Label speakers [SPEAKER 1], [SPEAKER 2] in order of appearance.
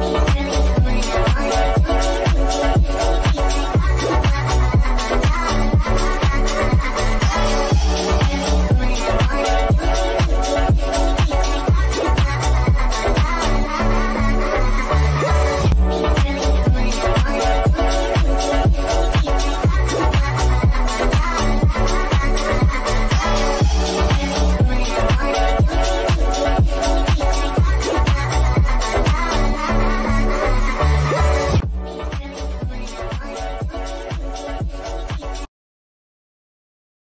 [SPEAKER 1] me.